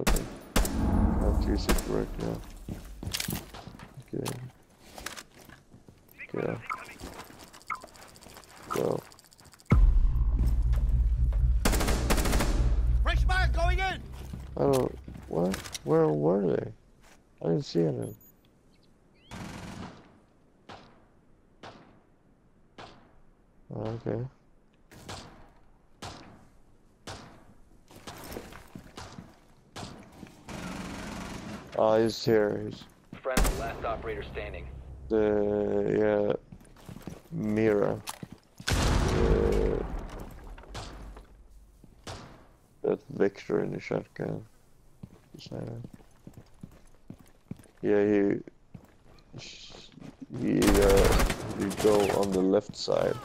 Okay. Can't use it right now. Okay. Okay. Go. Fresh man going in! I don't. What? Where were they? I didn't see them. Oh, okay. Oh, he's here. He's Friendly, last operator standing. the yeah, Mira. The, that Vector in the shotgun. Yeah, he he uh, he go on the left side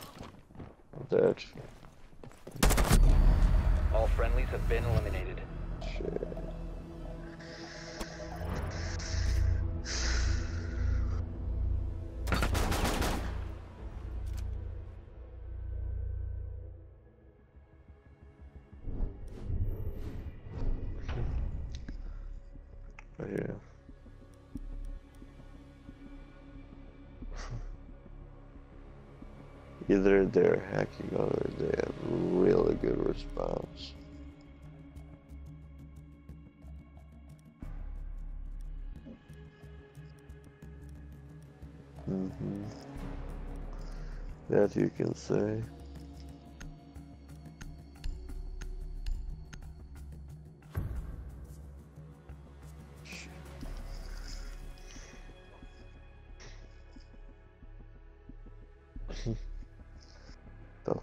edge. All friendlies have been eliminated. Shit. Either they're hacking or they have really good response. hmm That you can say. Don't.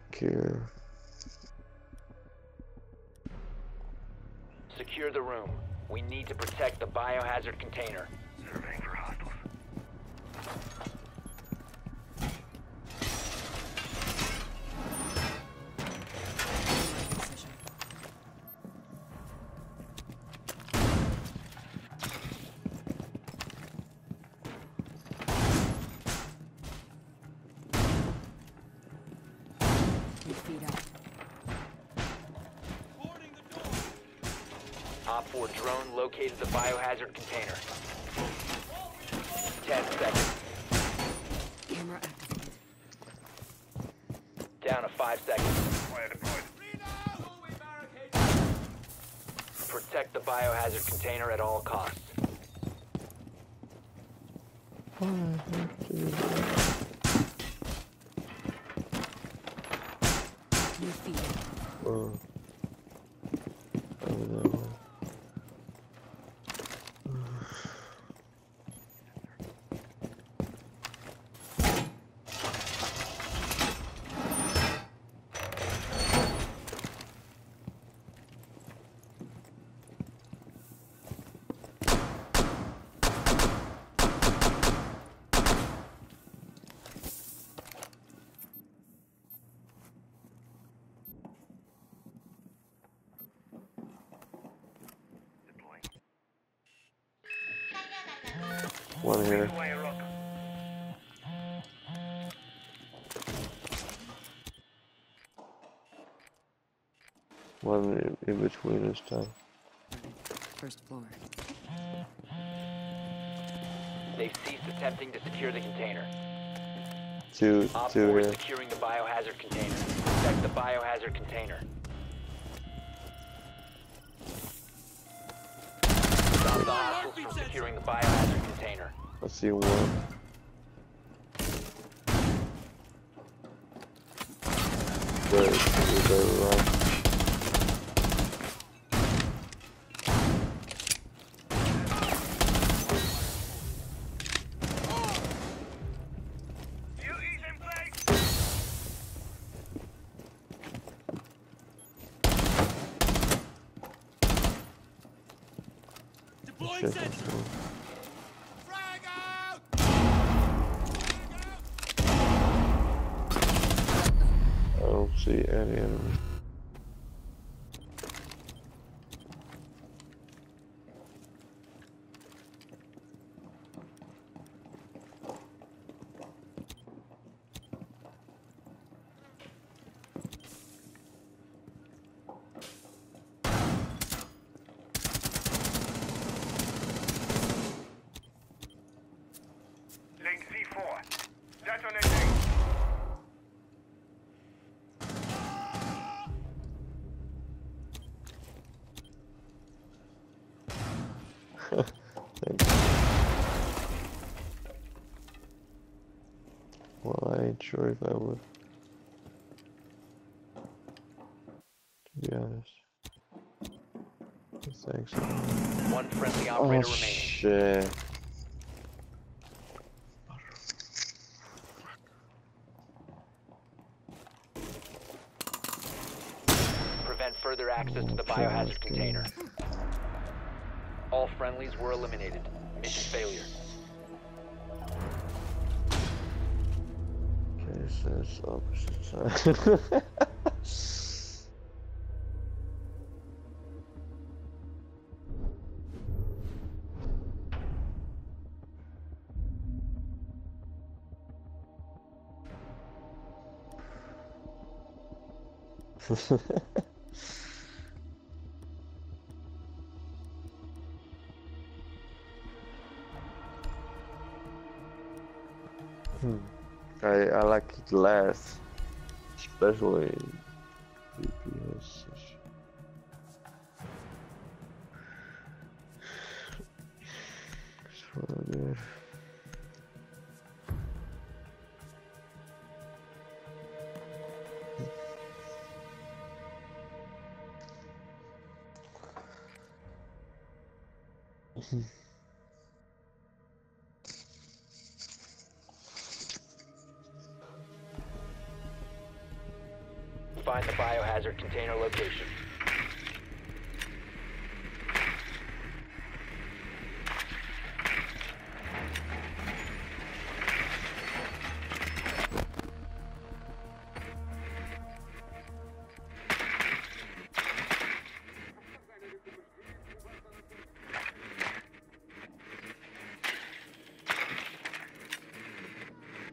Secure the room. We need to protect the biohazard container. Surveying for hostiles. Feet up. Op 4 drone located the biohazard container. 10 seconds. Camera activated. Down to 5 seconds. Protect the biohazard container at all costs. Why have to do that? Your feet up. One in, in between this time. First floor. They've ceased attempting to secure the container. Two, Op two 4 is here. securing the biohazard container. Protect the biohazard container. Stop the hostiles from securing the biohazard container. I see one. Shit! I don't see any enemy. Thanks. Well, I ain't sure if I would. To be honest. Thanks. One friendly Oh operator remaining. shit. Prevent further access to the oh, biohazard okay. container. All friendlies were eliminated. Mission failure. It's opposite side. Glass, especially DPS. So good. The biohazard container location.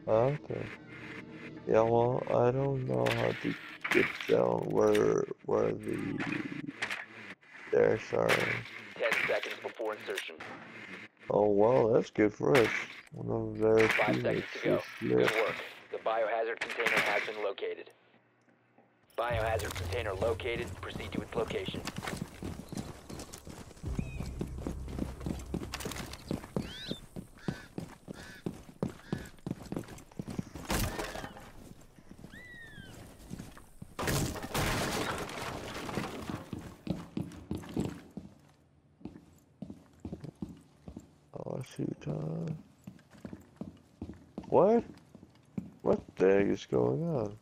Okay. Yeah, well, I don't know how to get down where where the there sorry. Ten seconds before insertion. Oh well, that's good for us. One of their Five seconds to go. Good work. The biohazard container has been located. Biohazard container located. Proceed to its location. Time. What? What the heck is going on?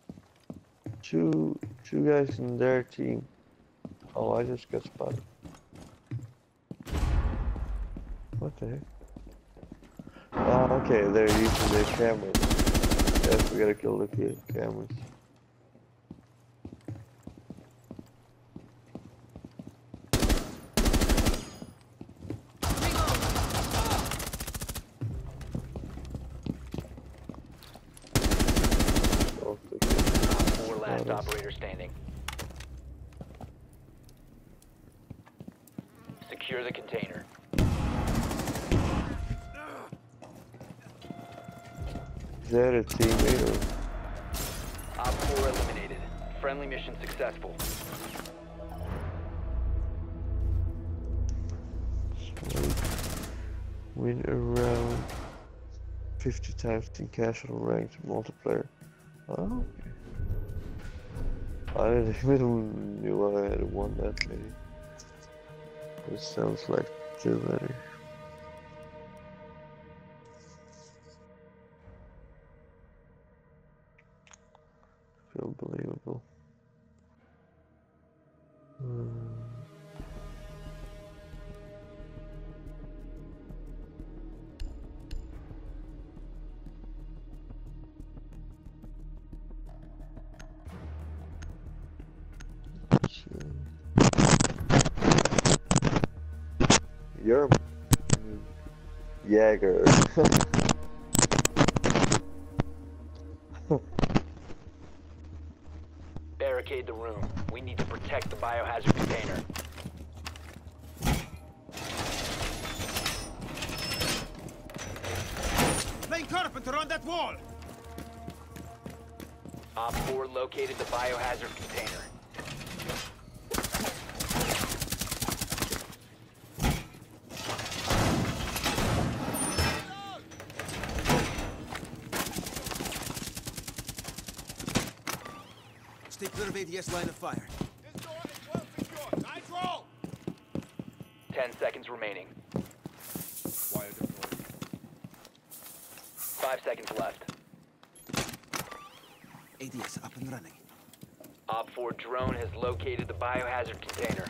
Two two guys in their team. Oh, I just got spotted. What the heck? Oh, okay, they're using their cameras. Yes, we gotta kill the ca- cameras. Both the cameras. Four last Spotted. operator standing. Secure the container. Is that a teammate or? Op 4 eliminated. Friendly mission successful. Win around 50 times in casual ranked multiplayer. Oh, okay. I didn't even knew I had won that many. It sounds like too many. Feel believable. Hmm. Jaeger. Barricade the room. We need to protect the biohazard container. Laying carpenter on that wall! Op 4 located the biohazard container. Clear of ADS line of fire. This door is well secured. Nitro! Ten seconds remaining. Wire deployed. Five seconds left. ADS up and running. Op 4 drone has located the biohazard container.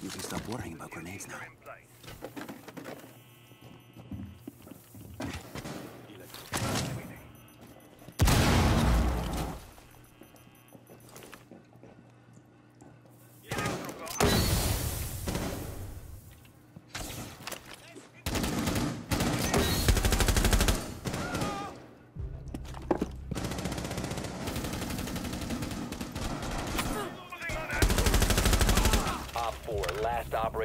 You can stop worrying about grenades now.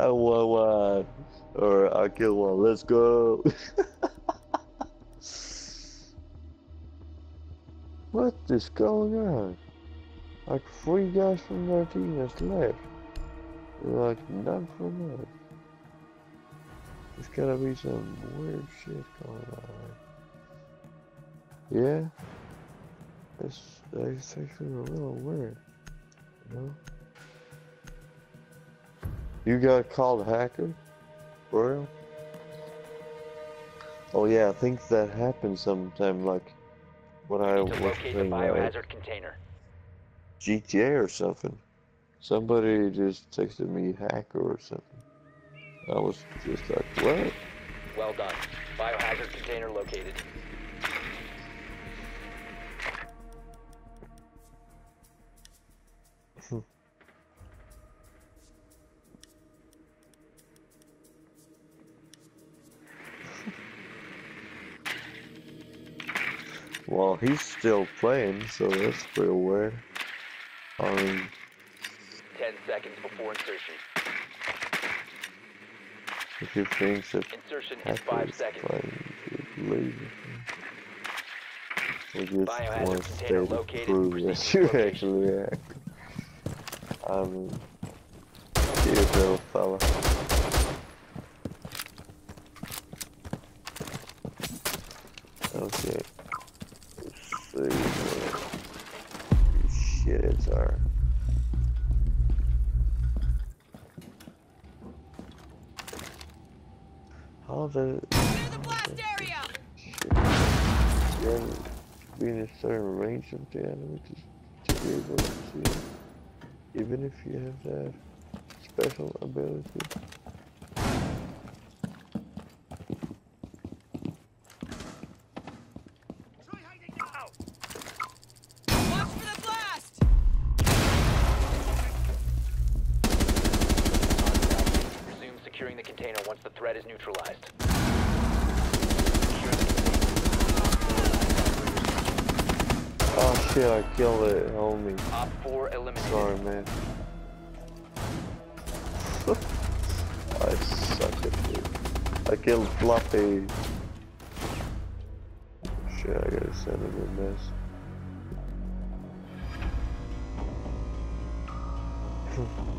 Uh, I won one. Or I kill one. Let's go. what is going on? Like three guys from that's left. Like none from us. There's gotta be some weird shit going on. Yeah. It's, it's actually a little weird, you know? You got called a hacker? For real? Oh yeah, I think that happened sometime, like, when I was playing uh, biohazard container. GTA or something. Somebody just texted me hacker or something. I was just like, what? Well done. Biohazard container located. Well, he's still playing, so that's pretty weird. I mean, Ten seconds before insertion. if he thinks that Insertion in hacker five is seconds. playing. I just want to stay to prove that you're actually a hacker. I mean, cheers, little fella. Okay. Are. How the Clear the blast area! shit? You in a certain range of the enemy to, to be able to see it. Even if you have that special ability. Watch for the blast! Resume securing the container once the threat is neutralized. I killed it, homie. Op 4 eliminated. Sorry, man. I suck at this. I killed Fluffy. Shit, I gotta send him a mess.